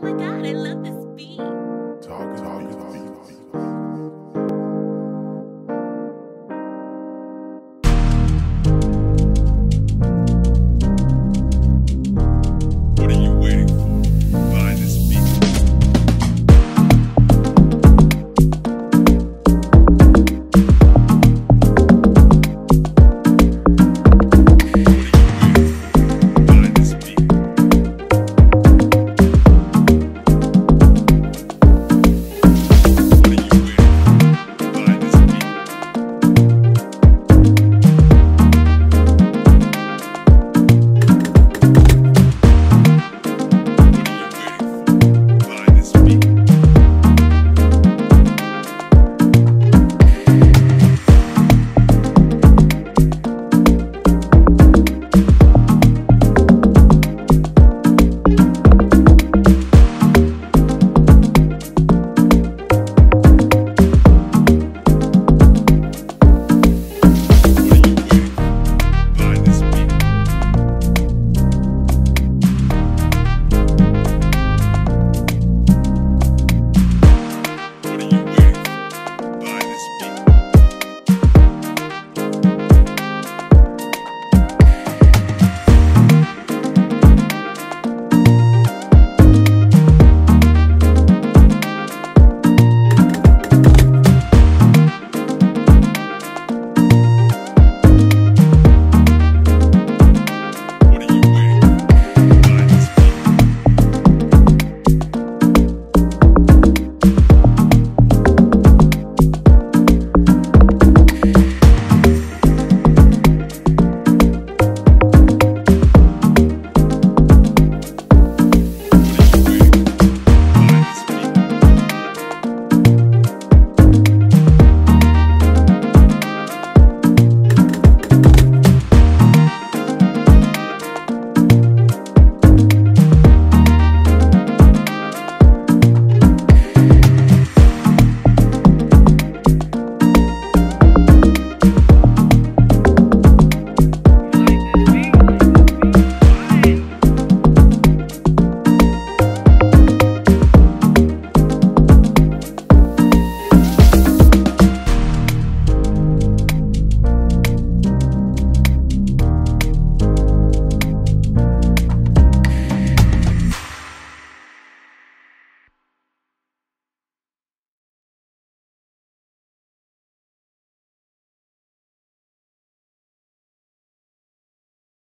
Oh my god, I love this beat. Talk, talk, talk, talk.